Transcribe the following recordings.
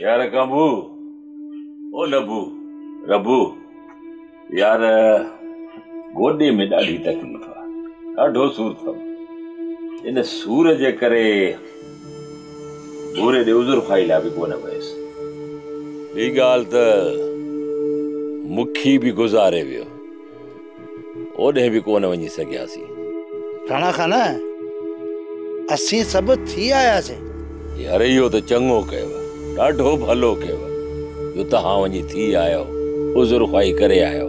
यार कंबू ओ नबू रबू यार गोॾे में ॾाढी तकलीफ़ आहे ॾाढो सूर अथव इन सूर जे करे पूरे ॾे उज़ुर खाई लाइ बि कोन वियसि ॿी ॻाल्हि त मुखी बि गुज़ारे वियो। ओॾे बि कोन वञी सघियासीं राणा खान असीं सभु थी आयासीं यार इहो त चङो कयव ॾाढो भलो कयव जो तव्हां वञी थी आयो उज़ुर ख़्वाही करे आयो।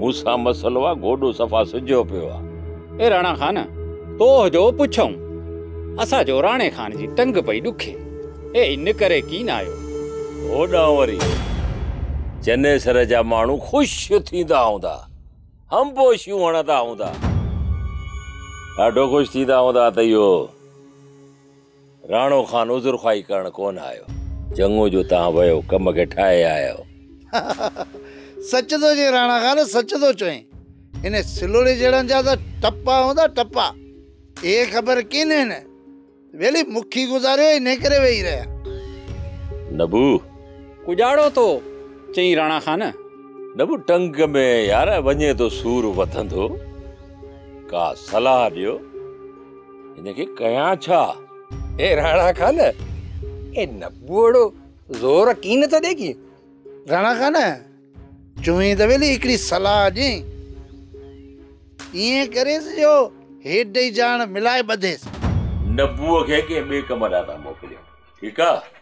मूंसां मसलो आहे गोॾो सफ़ा सुॼो पियो आहे ए राणा खान तो जो पुछऊं असांजो राणे खान जी टंग पई ॾुखे। ए इन करे कीन आयो? होॾां वरी चनेसर जा माण्हू ख़ुशि थींदा हूंदा हमबोशियूं हणंदा हूंदा। ॾाढो ख़ुशि थींदा हूंदा त इहो राणो खान उज़ुर ख़्वाही करणु कोन आयो। चङो जो तव्हां वियो कम खे ठाहे आयो। सच थो चए राणा खान सच थो चए इन सिलोड़ी जहिड़नि जा त टपा हूंदा टपा हे ख़बर किन आहिनि वेली मुखी गुज़ारियो इन करे वेही रहिया। नबू। कुॼाड़ो तो चई राणा खान। नबू टंग में यार वञे तो सूर वधंदो। का सलाह ॾियो? हिनखे कयां छा? ए राणा खान ए नबुअड़ो ज़ोर कीन त ॾेगी राणा खान चुई त वेली हिकिड़ी सलाह ॾी ईअं करेसि जो हेॾ ई ॼाण मिलाए ॿधेसि नबूअ खे कंहिं ॿिए कम ॾांहुं था मोकिलियो ठीकु आहे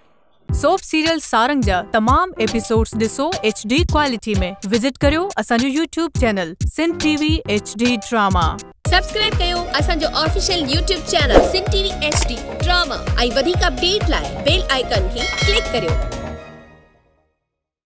सोप सीरियल सारंग जा तमाम एपिसोड्स ॾिसो एच डी क्वालिटी में। विज़िट करियो असांजो YouTube channel Sindh TV H D drama subscribe कयो असांजो official YouTube channel Sindh TV HD drama ऐं वधीक अपडेट लाइ बेल आइकन खे क्लिक करियो।